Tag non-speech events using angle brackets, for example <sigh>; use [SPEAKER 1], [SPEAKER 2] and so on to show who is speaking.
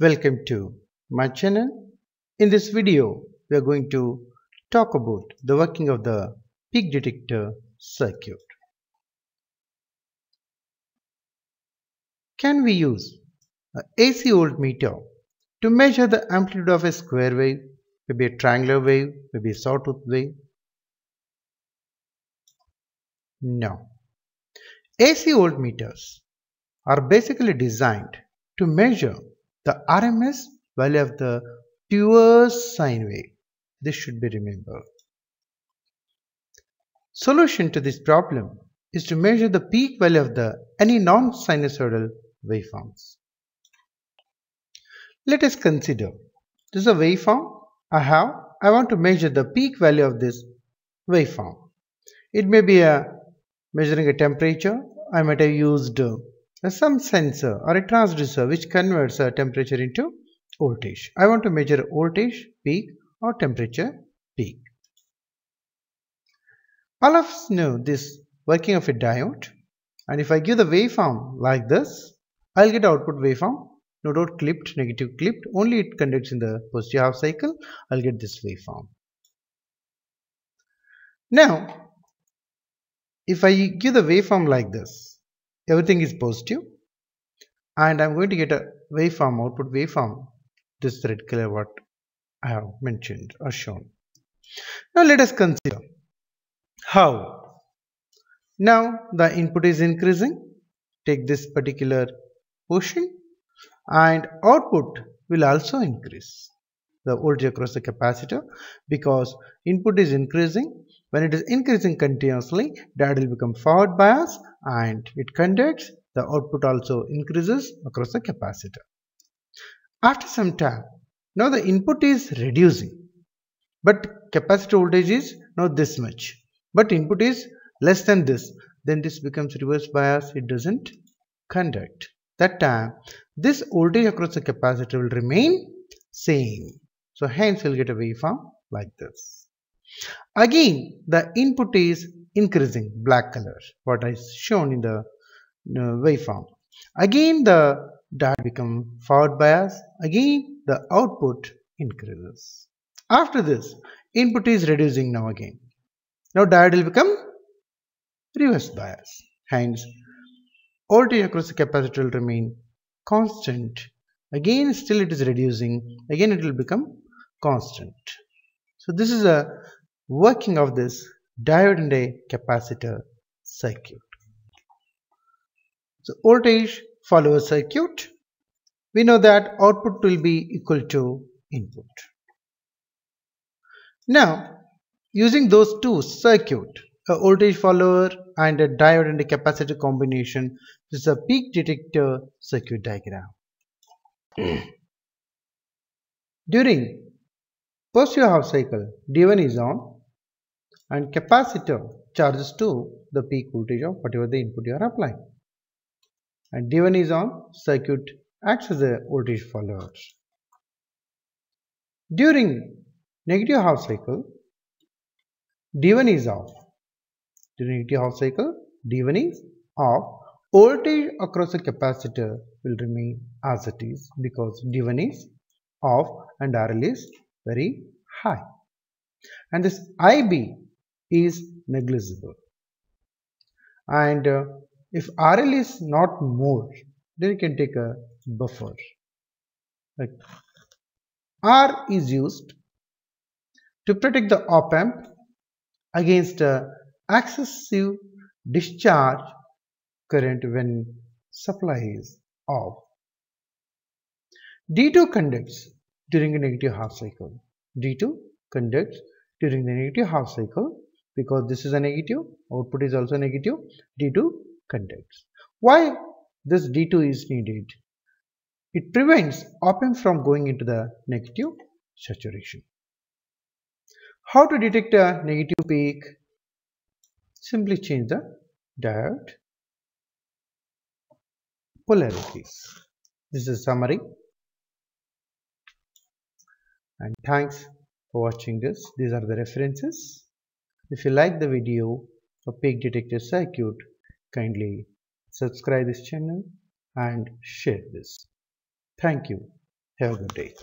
[SPEAKER 1] Welcome to my channel. In this video, we are going to talk about the working of the peak detector circuit. Can we use a AC voltmeter to measure the amplitude of a square wave, maybe a triangular wave, maybe a sawtooth wave? No. AC voltmeters are basically designed to measure the RMS value of the pure sine wave. This should be remembered. Solution to this problem is to measure the peak value of the any non-sinusoidal waveforms. Let us consider this is a waveform I have. I want to measure the peak value of this waveform. It may be a measuring a temperature. I might have used some sensor or a transducer which converts a temperature into voltage. I want to measure voltage peak or temperature peak. All of us know this working of a diode and if I give the waveform like this, I'll get output waveform no doubt clipped, negative clipped, only it conducts in the positive half cycle, I'll get this waveform. Now, if I give the waveform like this, everything is positive. And I'm going to get a waveform, output waveform, this red color what I have mentioned or shown. Now let us consider how. Now the input is increasing, take this particular portion and output will also increase. The voltage across the capacitor because input is increasing when it is increasing continuously diode will become forward bias and it conducts the output also increases across the capacitor. After some time now the input is reducing but capacitor voltage is not this much. But input is less than this then this becomes reverse bias it doesn't conduct. That time this voltage across the capacitor will remain same. So hence we'll get a waveform like this again the input is increasing black color what I shown in the uh, waveform. Again the diode become forward bias. Again the output increases. After this input is reducing now again. Now diode will become reverse bias. Hence voltage across the capacitor will remain constant. Again still it is reducing. Again it will become constant. So this is a working of this diode and a capacitor circuit so voltage follower circuit we know that output will be equal to input now using those two circuit a voltage follower and a diode and a capacitor combination. This is a peak detector circuit diagram. <clears throat> During positive half cycle, D1 is on and capacitor charges to the peak voltage of whatever the input you are applying. And D1 is on, circuit acts as a voltage follower. During negative half cycle, D1 is off during negative half cycle D1 is off voltage across the capacitor will remain as it is because D1 is off and RL is very high and this IB is negligible and uh, if RL is not more then you can take a buffer like R is used to protect the op amp against uh, excessive discharge current when supply is off. D2 conducts during a negative half cycle. D2 conducts during the negative half cycle because this is a negative, output is also negative, D2 conducts. Why this D2 is needed? It prevents op-amp from going into the negative saturation. How to detect a negative peak? simply change the diode polarities. This is summary and thanks for watching this. These are the references. If you like the video of peak detector circuit, kindly subscribe this channel and share this. Thank you. Have a good day.